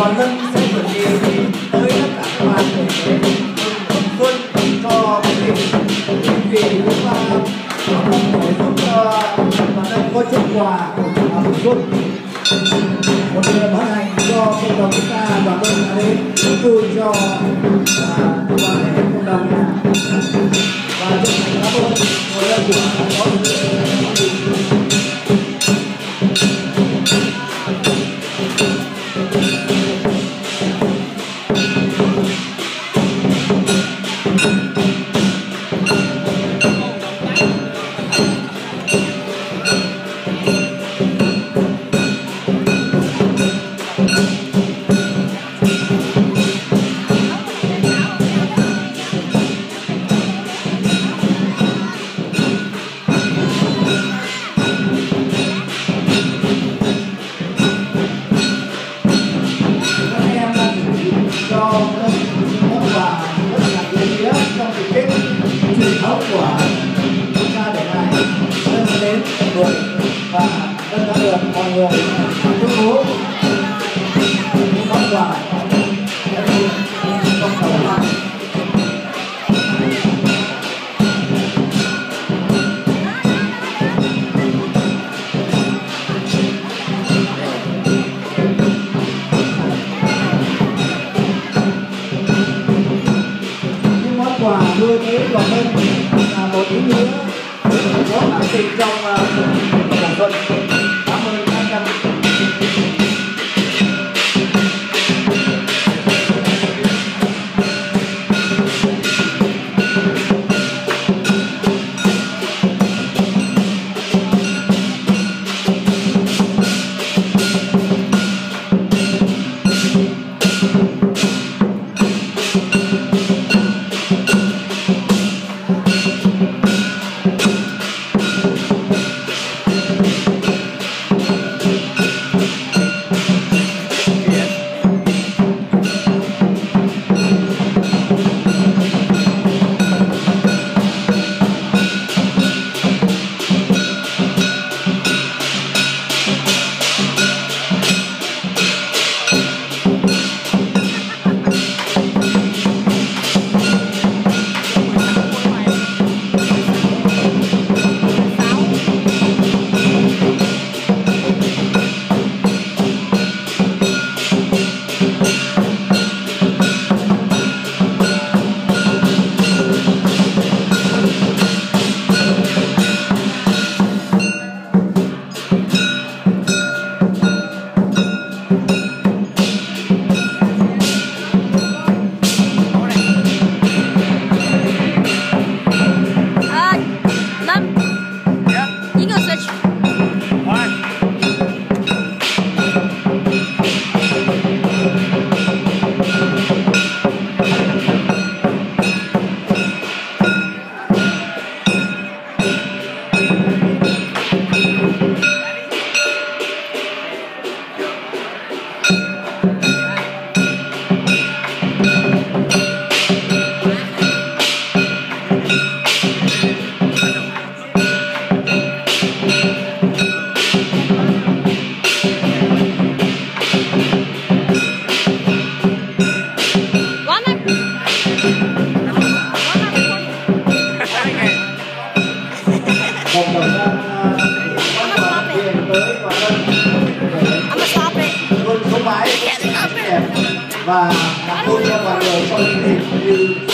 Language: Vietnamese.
toàn dân sẽ vượt đi tới tất cả các bạn để luôn cho cái điều vì chúng ta không thể giúp cho bản thân có chút quà của hạnh một lời bán hành cho cộng đồng chúng ta và tôi đã đến vui cho và bạn cộng đồng. Vọng của quốc gia để lại. Dân đến đuổi và dân được mọi người. Trong My, my foot up, I love something you.